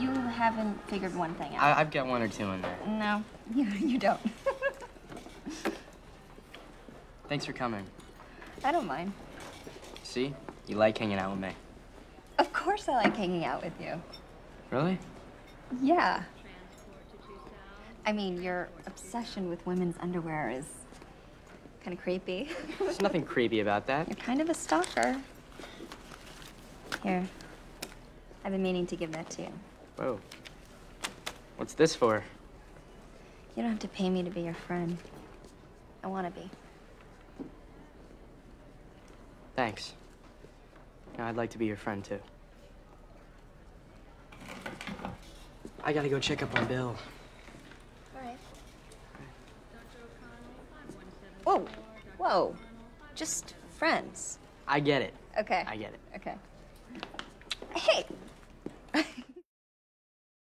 you haven't figured one thing out. I, I've got one or two in there. No, you, you don't. Thanks for coming. I don't mind. See? You like hanging out with me. Of course I like hanging out with you. Really? Yeah. I mean, your obsession with women's underwear is kind of creepy. There's nothing creepy about that. You're kind of a stalker. Here. I've been meaning to give that to you. Whoa. What's this for? You don't have to pay me to be your friend. I want to be. Thanks. Yeah, I'd like to be your friend, too. I gotta go check up on Bill. All right. Whoa, whoa. Just friends. I get it. Okay. I get it. Okay.